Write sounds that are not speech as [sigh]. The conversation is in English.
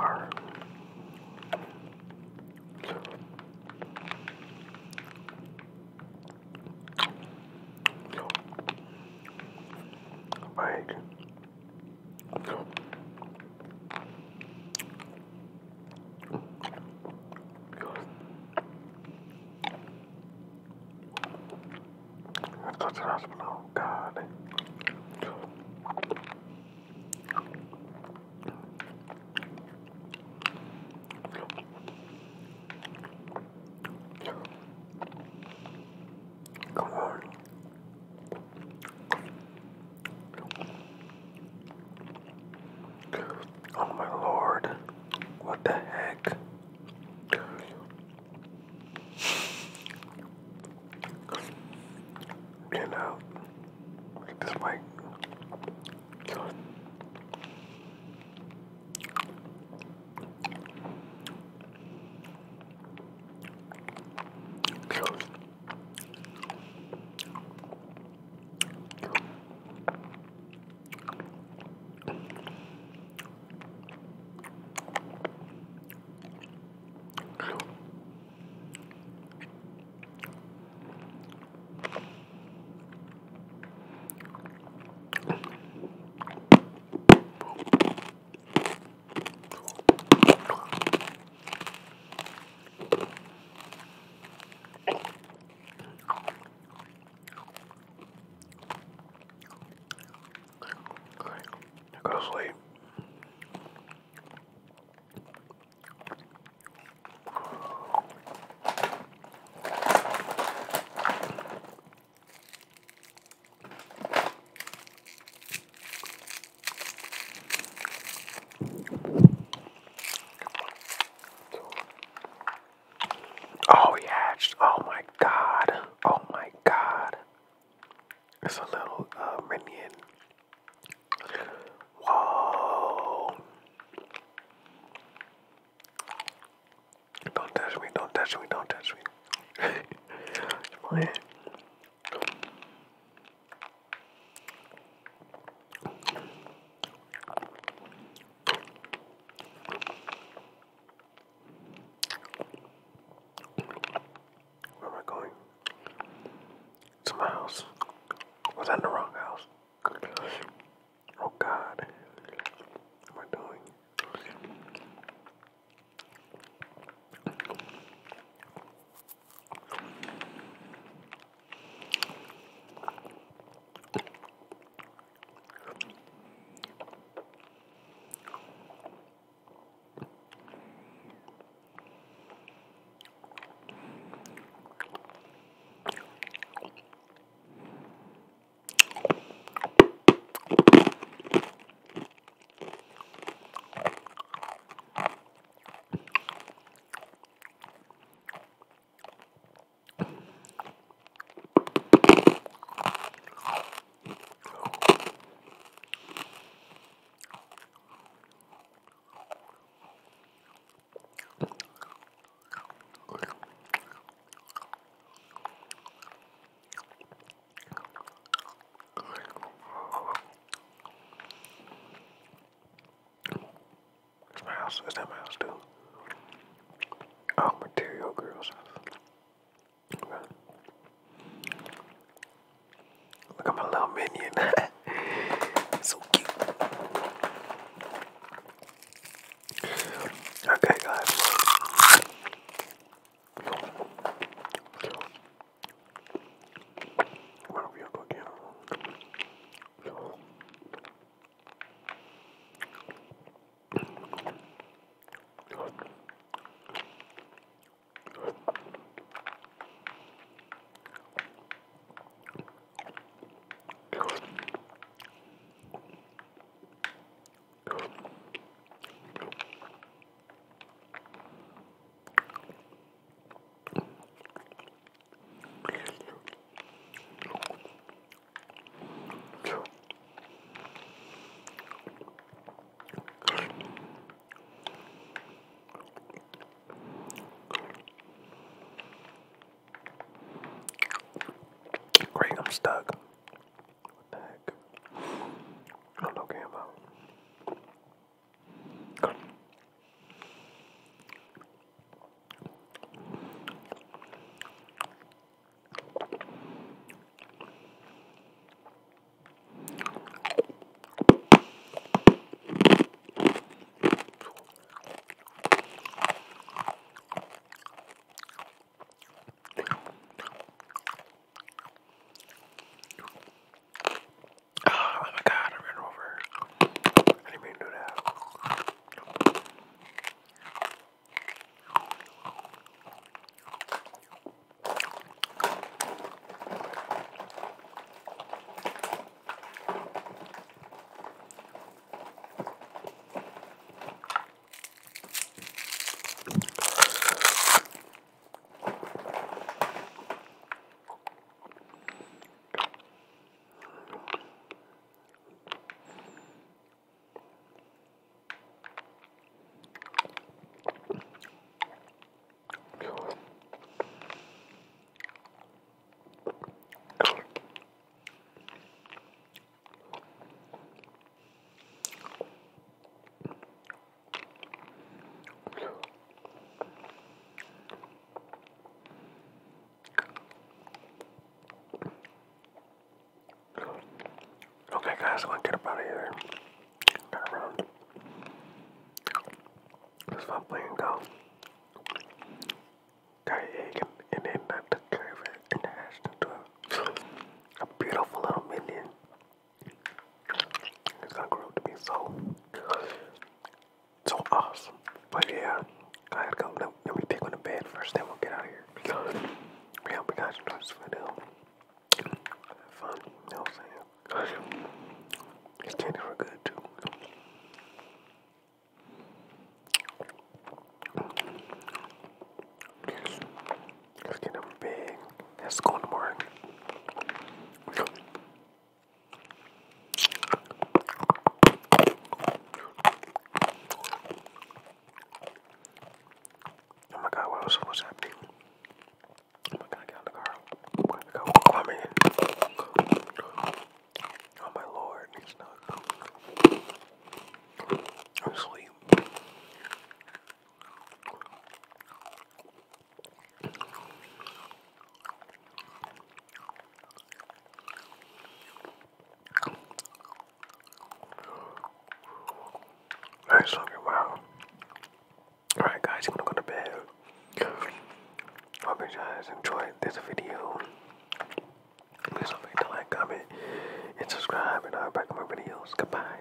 Car. Bike. That's the hospital. God. Come on. Oh my lord. What the heck? Get out. Get this mic. Go to sleep. Oh yeah, it's- oh my god, oh my god. It's a little uh, minion. Whoa. Don't touch me, don't touch me, don't touch me. [laughs] Come on. Where am I going? It's my house. Was I in the wrong house? Oh God. What am I doing? It's my house. Is that my house too? Oh, material girls. Look at My little minion. [laughs] so cute. Okay, guys. What are we gonna go again? Great, I'm stuck. What the heck? I don't know Gambo. Oh my god, I ran over. I didn't mean to do that. Okay, guys, I'm gonna get up out of here. Turn around. Let's fun playing golf. Got an and, then I took care and hatched into a, beautiful little minion. It's gonna grow up to be so, so awesome. But yeah, I gotta go. Let, let me take on the bed first, then we'll get out of here. We hope you guys enjoyed this video. Have fun, you know what I'm saying? Too. Let's get big the morning. Oh my god, what was what's happening? Oh my god, get out of the car. Where to go? Kwame. Oh my lord, he's not. I'm asleep. Nice looking, wow. Alright guys, I'm gonna go to bed. Hope you guys enjoyed this video. Please don't forget to like, comment, and subscribe, and I'll be back on my videos. Goodbye,